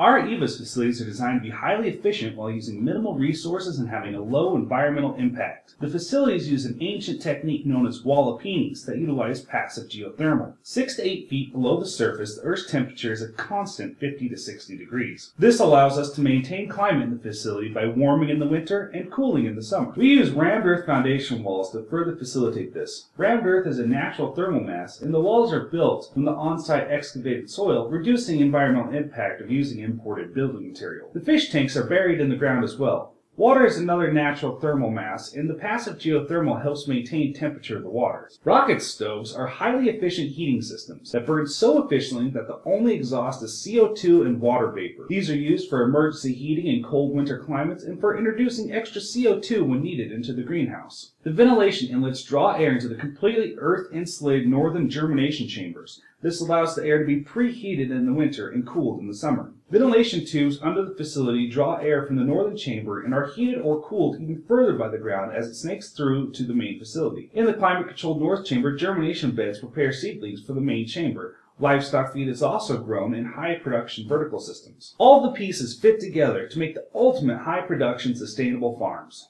Our EVAS facilities are designed to be highly efficient while using minimal resources and having a low environmental impact. The facilities use an ancient technique known as walipini that utilize passive geothermal. Six to eight feet below the surface, the Earth's temperature is a constant 50 to 60 degrees. This allows us to maintain climate in the facility by warming in the winter and cooling in the summer. We use rammed earth foundation walls to further facilitate this. Rammed earth is a natural thermal mass, and the walls are built from the on-site excavated soil, reducing environmental impact of using imported building material. The fish tanks are buried in the ground as well. Water is another natural thermal mass, and the passive geothermal helps maintain temperature of the waters. Rocket stoves are highly efficient heating systems that burn so efficiently that the only exhaust is CO2 and water vapor. These are used for emergency heating in cold winter climates and for introducing extra CO2 when needed into the greenhouse. The ventilation inlets draw air into the completely earth-insulated northern germination chambers. This allows the air to be preheated in the winter and cooled in the summer. Ventilation tubes under the facility draw air from the northern chamber and are heated or cooled even further by the ground as it snakes through to the main facility. In the climate-controlled north chamber, germination beds prepare seedlings for the main chamber. Livestock feed is also grown in high production vertical systems. All the pieces fit together to make the ultimate high production sustainable farms.